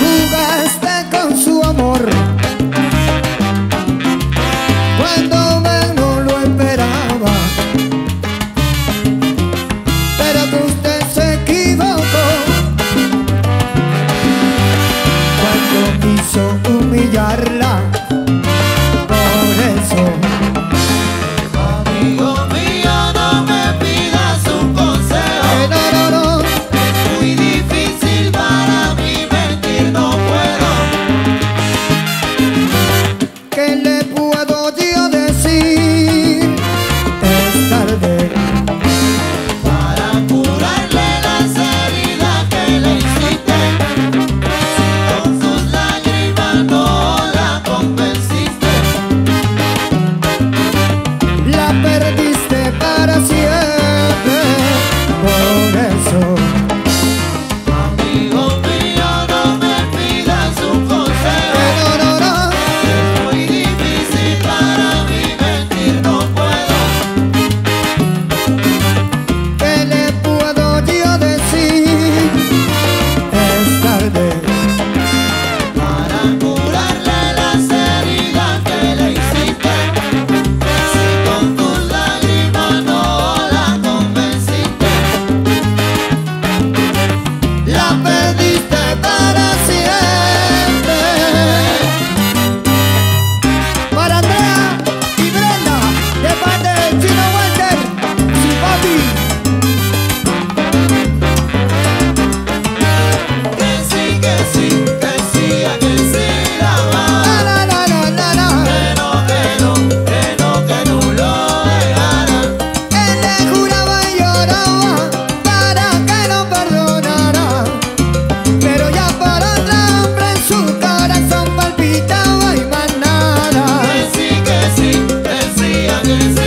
Jugaste con su amor. Cuando menos lo esperaba. Pero que usted se equivocó. Cuando quiso humillarla. is